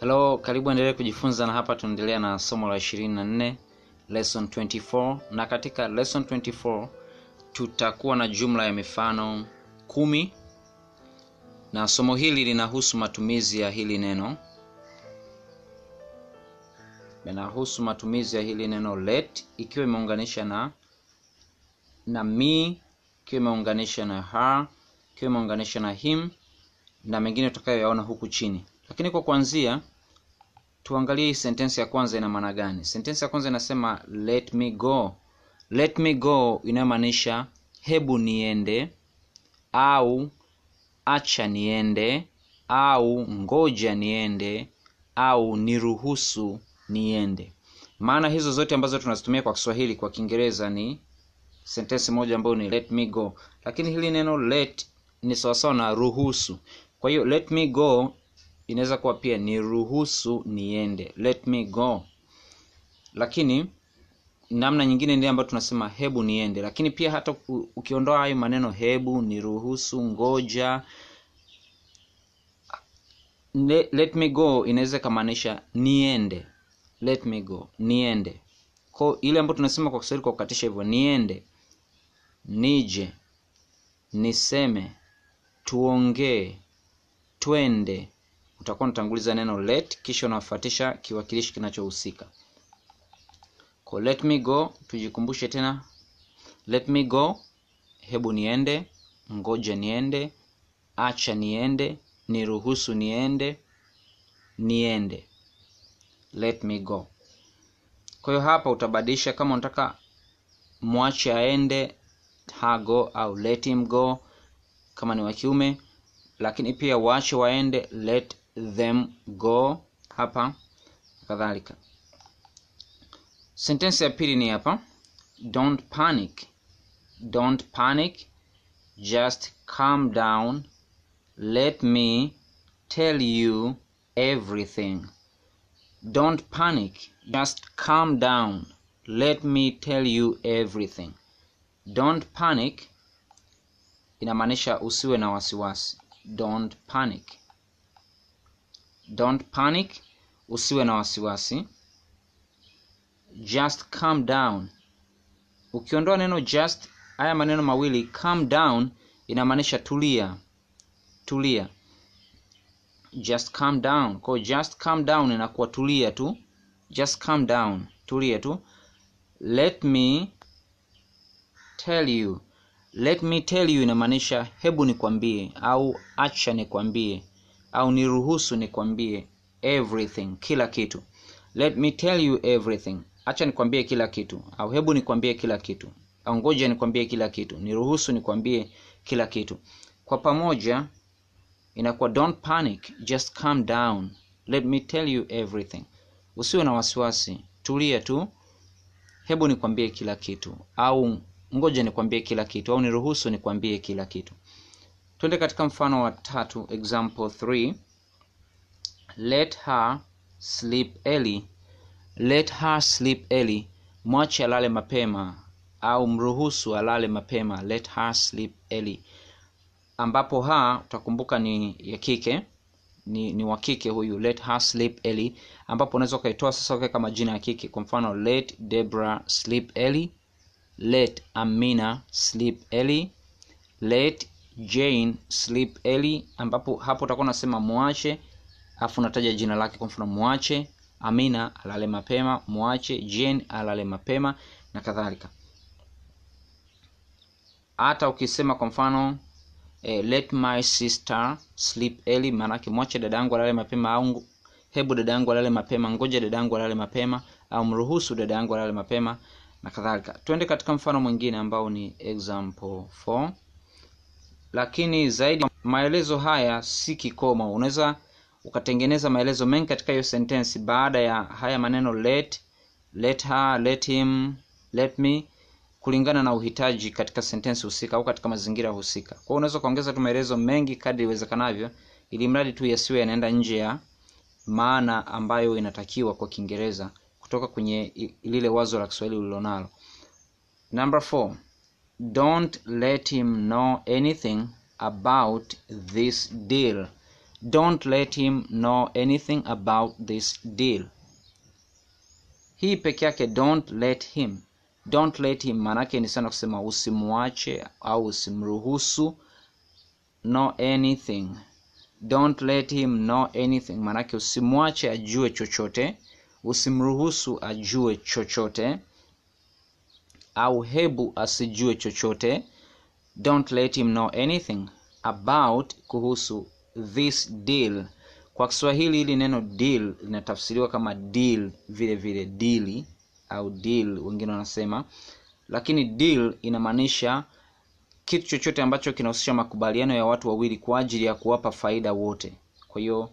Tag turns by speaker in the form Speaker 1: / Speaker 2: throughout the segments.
Speaker 1: Hello, karibu endelee kujifunza na hapa tunaendelea na somo la 24 lesson 24 na katika lesson 24 tutakuwa na jumla ya mifano kumi. Na somo hili linahusu matumizi ya hili neno. Linahusu matumizi ya hili neno let ikiwa imeunganisha na na me ikiwa imeunganisha na her ikiwa imeunganisha na him na mengine tutakayoyaona huku chini lakini kwa kuanzia tuangalie hii sentensi ya kwanza ina maana gani? Sentensi ya kwanza inasema let me go. Let me go inayomaanisha hebu niende au acha niende au ngoja niende au niruhusu niende. Maana hizo zote ambazo tunazitumia kwa kiswahili kwa kiingereza ni sentensi moja ambayo ni let me go. Lakini hili neno let ni sawasawa na ruhusu. Kwa hiyo let me go inaweza kuwa pia ni ruhusu niende. Let me go. Lakini namna nyingine ndio ambayo tunasema hebu niende. Lakini pia hata ukiondoa hayo maneno hebu ni ruhusu ngoja. Le- let me go inaweza ikamaanisha niende. Let me go niende. Ko ile ambayo tunasema kwa kiswahili kwa kukatisha hivyo niende. Nije. Niseme. Tuongee. Twende utakuwa unatanguliza neno let kisha unafuatisha kiwakilishi kinachohusika. Ko let me go tujikumbushe tena. Let me go hebu niende ngoja niende acha niende niruhusu niende niende. Let me go. Kwa hiyo hapa utabadilisha kama unataka mwache aende hago au let him go kama ni wa kiume lakini pia waache waende let them go hapa kadhalika. Sentensi ya pili ni hapa. Don't panic. Don't panic. Just calm down. Let me tell you everything. Don't panic. Just calm down. Let me tell you everything. Don't panic inamaanisha usiwe na wasiwasi. Don't panic don't panic. Usiwe na wasiwasi. Just calm down. Ukiondoa neno just haya maneno mawili calm down inamaanisha tulia. Tulia. Just calm down. Ko just calm down inakuwa tulia tu. Just calm down. Tulia tu. Let me tell you. Let me tell you inamaanisha hebu nikwambie au acha nikwambie au niruhusu nikwambie everything kila kitu. Let me tell you everything. Acha nikwambie kila kitu. Au hebu nikwambie kila kitu. Au ngoja nikwambie kila kitu. Niruhusu nikwambie kila kitu. Kwa pamoja inakuwa don't panic just calm down. Let me tell you everything. Usiwe na wasiwasi. Tulia tu. Hebu nikwambie kila kitu. Au ngoja nikwambie kila kitu. Au niruhusu nikwambie kila kitu twende katika mfano wa tatu example 3 let her sleep early. Let her sleep early. Mwache alale mapema au mruhusu alale mapema. Let her sleep early. Ambapo ha utakumbuka ni ya kike ni, ni wa kike huyu. Let her sleep early. Ambapo unaweza ukaitoa sasa ukaweka majina ya kike. Kwa mfano let debra sleep early. Let amina sleep early. Let jane sleep early ambapo hapo utakuwa unasema mwache alafu unataja jina lake kwa mfano mwache amina alale mapema mwache jane alale mapema na kadhalika. Hata ukisema kwa mfano eh, let my sister sleep early maanake mwache dada yangu alale mapema au hebu dadangu alale mapema ngoja dadangu alale mapema au mruhusu dadangu alale mapema na kadhalika. Twende katika mfano mwingine ambao ni example 4 lakini zaidi maelezo haya si kikomo. Unaweza ukatengeneza maelezo mengi katika hiyo sentensi baada ya haya maneno let let her let him let me kulingana na uhitaji katika sentensi husika au katika mazingira husika. Kwa hiyo unaweza ukaongeza tu maelezo mengi kadri iwezekanavyo ili mradi tu yasiwe yanaenda nje ya maana ambayo inatakiwa kwa kiingereza kutoka kwenye lile wazo la kiswahili ulilonalo. Number four don't let him know anything about this deal. Don't let him know anything about this deal. Hii peke yake don't let him. Don't let him maanake ni sana kusema usimwache au usimruhusu know anything. Don't let him know anything maanake usimwache ajue chochote usimruhusu ajue chochote au hebu asijue chochote don't let him know anything about kuhusu this deal. Kwa kiswahili hili neno deal linatafsiriwa kama deal vile vile dili au deal wengine wanasema. Lakini deal inamaanisha kitu chochote ambacho kinahusisha makubaliano ya watu wawili kwa ajili ya kuwapa faida wote. Kwa hiyo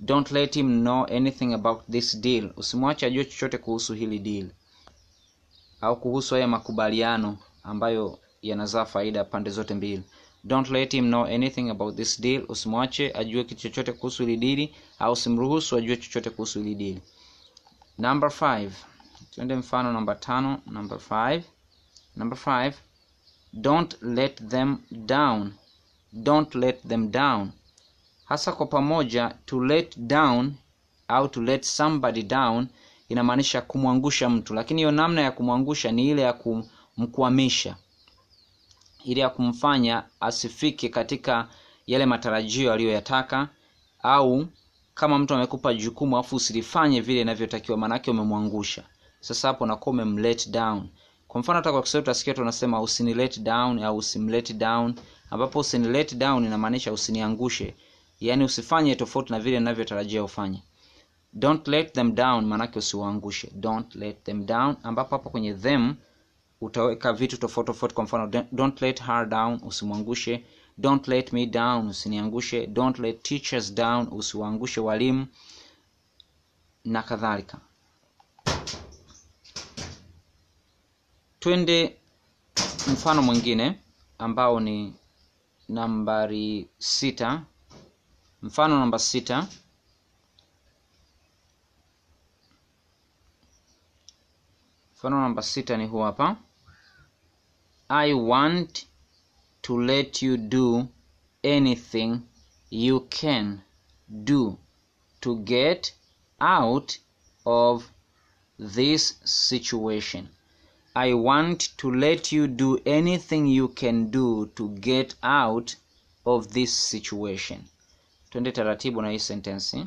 Speaker 1: don't let him know anything about this deal. Usimwache ajue chochote kuhusu hili deal au kuhusu haya makubaliano ambayo yanazaa faida pande zote mbili. Don't let him know anything about this deal. Usimwache ajue kitu chochote kuhusu hili dili au usimruhusu ajue chochote kuhusu hili dili. Number 5 tuende mfano namba tano number five. Number five. Don't let them down. Don't let them down. Hasa kwa pamoja to let down au to let somebody down inamaanisha kumwangusha mtu lakini hiyo namna ya kumwangusha ni ile ya kumkwamisha ili ya kumfanya asifike katika yale matarajio aliyoyataka au kama mtu amekupa jukumu afu usilifanye vile inavyotakiwa maanake umemwangusha. Sasa hapo nakuwa umemlet down. Kwa mfano hata kwa kiswahili utasikia tunasema usinilet down au usimlet down. Ambapo usinilet down inamaanisha usiniangushe. Yaani usifanye tofauti na vile ninavyotarajia ufanye don't let them down maanake usiwaangushe. Don't let them down ambapo hapo kwenye them utaweka vitu tofauti tofauti. Kwa mfano don't- let her down usimwangushe don't let me down usiniangushe. Don't let teachers down usiwaangushe. Walimu na kadhalika. Twende mfano mwingine ambao ni nambari sita. Mfano namba sita mfano namba sita ni huu hapa. I want to let you do anything you can do to get out of this situation. I want to let you do anything you can do to get out of this situation. Twende taratibu na hii sentensi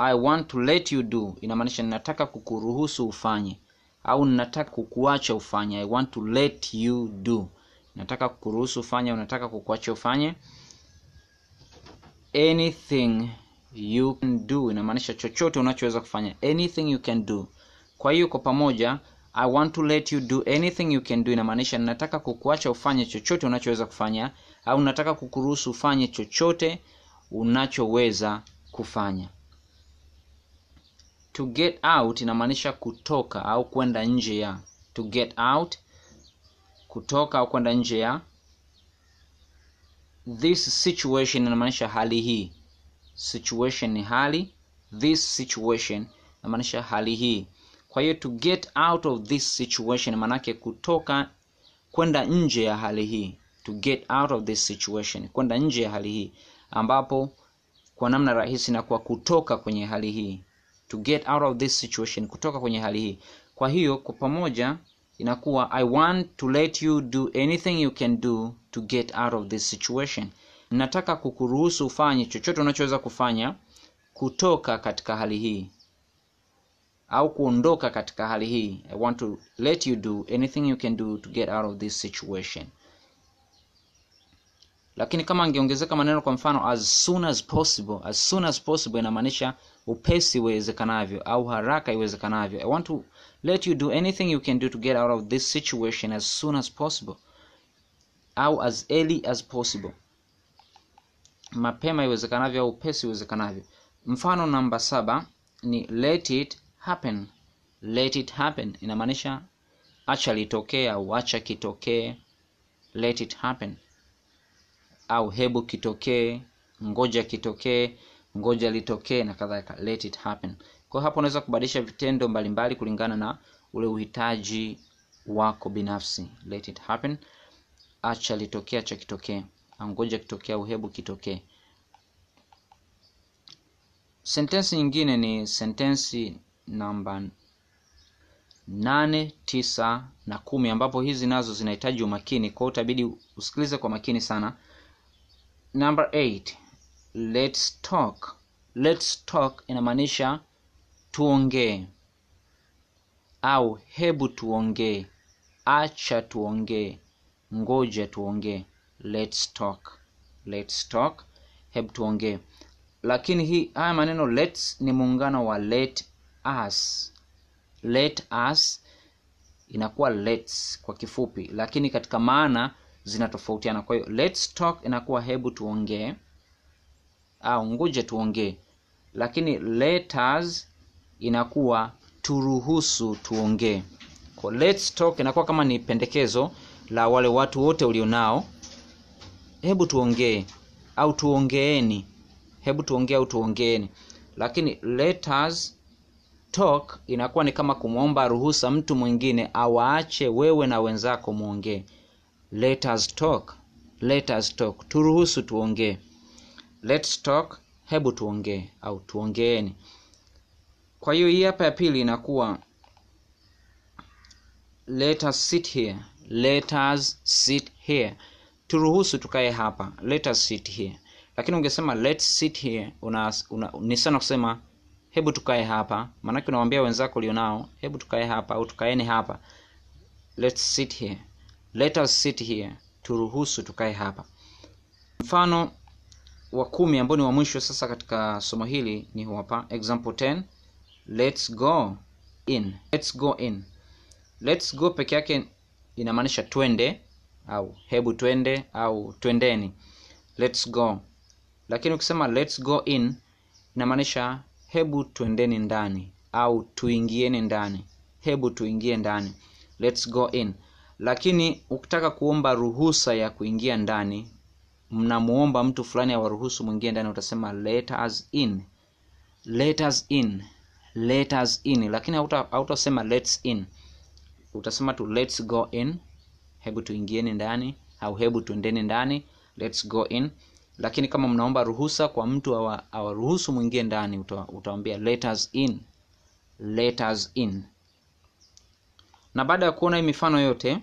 Speaker 1: i want to let you do. Inamaanisha ninataka kukuruhusu ufanye. Au ninataka kukuacha ufanye. I want to let you do. Nataka kukuruhusu ufanye unataka nataka kukuacha ufanye. Anything you can do. Inamaanisha chochote unachoweza kufanya. Anything you can do. Kwa hiyo kwa pamoja i want to let you do anything you can do. Inamaanisha ninataka kukuacha ufanye chochote unachoweza kufanya. Au nataka kukuruhusu ufanye chochote unachoweza kufanya to get out inamaanisha kutoka au kwenda nje ya. To get out kutoka au kwenda nje ya. This situation inamaanisha hali hii. Situation ni hali. This situation inamaanisha hali hii. Kwa hiyo to get out of this situation maanake kutoka kwenda nje ya hali hii. To get out of this situation kwenda nje ya hali hii. Ambapo kwa namna rahisi na kwa kutoka kwenye hali hii to get out of this situation kutoka kwenye hali hii. Kwa hiyo kwa pamoja inakuwa i want to let you do anything you can do to get out of this situation. Nataka kukuruhusu ufanye chochote unachoweza kufanya kutoka katika hali hii au kuondoka katika hali hii. I want to let you do anything you can do to get out of this situation lakini kama angeongezeka maneno kwa mfano as soon as possible as soon as possible inamaanisha upesi iwezekanavyo au haraka iwezekanavyo. I want to let you do anything you can do to get out of this situation as soon as possible. Au as early as possible. Mapema iwezekanavyo au upesi iwezekanavyo. Mfano namba saba ni let it happen. Let it happen. Inamaanisha acha litokee au acha kitokee. Let it happen au hebu kitokee ngoja kitokee ngoja litokee na kadhalika. Let it happen. Kwa hapo unaweza kubadilisha vitendo mbalimbali mbali kulingana na ule uhitaji wako binafsi. Let it happen. Acha litokee acha kitokee. Angoja ngoja kitokee au hebu kitokee. Sentensi nyingine ni sentensi namba nane tisa na kumi ambapo hizi nazo zinahitaji umakini. Kwao utabidi usikilize kwa makini sana number eight, let's talk. Let's talk inamaanisha tuongee. Au hebu tuongee. Acha tuongee. Ngoja tuongee. Let's talk. Let's talk. Hebu tuongee. Lakini hii haya maneno let's ni muungano wa let us. Let us inakuwa let's kwa kifupi. Lakini katika maana zinatofautiana. Kwa hiyo let's talk inakuwa hebu tuongee. Au nguje tuongee. Lakini let us inakuwa turuhusu tuongee. Kwa let's talk inakuwa kama ni pendekezo la wale watu wote ulionao. Hebu tuongee. Au tuongeeni. Hebu tuongee au tuongeeni. Lakini let us talk inakuwa ni kama kumwomba ruhusa mtu mwingine awaache wewe na wenzako muongee let us talk. Let us talk. Turuhusu tuongee. Let's talk. Hebu tuongee. Au tuongeeni. Kwa hiyo hii hapa ya pili inakuwa let us sit here. Let us sit here. Turuhusu tukae hapa. Let us sit here. Lakini ungesema let's sit here una, una, ni sana kusema hebu tukae hapa. Maanake unawambia wenzako ulionao hebu tukae hapa au tukaeni hapa. Let's sit here let us sit here. Turuhusu tukae hapa. Mfano wa kumi ambao ni wa mwisho sasa katika somo hili ni hapa. Example 10 let's go in. Let's go in. Let's go peke yake inamaanisha twende au hebu twende au twendeni. Let's go. Lakini ukisema let's go in inamaanisha hebu twendeni ndani au tuingieni ndani. Hebu tuingie ndani. Let's go in lakini ukitaka kuomba ruhusa ya kuingia ndani mnamuomba mtu fulani awaruhusu mwingie ndani utasema let us in. Let us in. Let us in. Lakini hautasema let's in. Utasema tu let's go in. Hebu tuingieni ndani au hebu tuendeni ndani let's go in. Lakini kama mnaomba ruhusa kwa mtu awaruhusu mwingie ndani utawambia let us in. Let us in. Na baada ya kuona hii mifano yote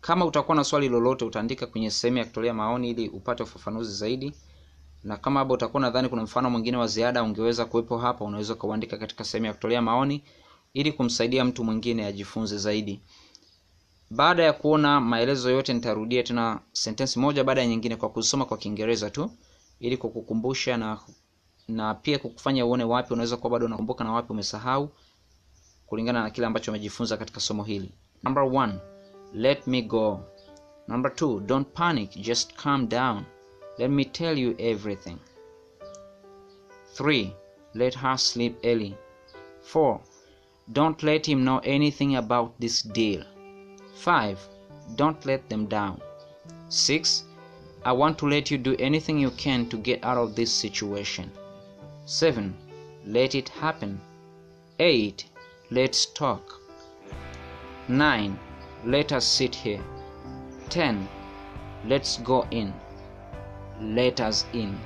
Speaker 1: kama utakuwa na swali lolote utaandika kwenye sehemu ya kutolea maoni ili upate ufafanuzi zaidi. Na kama hapo utakuwa nadhani kuna mfano mwingine wa ziada ungeweza kuwepo hapa unaweza ukauandika katika sehemu ya kutolea maoni ili kumsaidia mtu mwingine ajifunze zaidi. Baada ya kuona maelezo yote nitarudia tena sentensi moja baada ya nyingine kwa kusoma kwa kiingereza tu ili kukukumbusha na na pia kukufanya uone wapi unaweza kuwa bado unakumbuka na wapi umesahau kulingana na kile ambacho umejifunza katika somo hili. Number one, let me go number two, don't panic just calm down let me tell you everything three, let her sleep early four, don't let him know anything about this deal 5. Don't let them down. 6. I want to let you do anything you can to get out of this situation. 7. Let it happen. 8. Let's talk. 9. Let us sit here. 10. Let's go in. Let us in.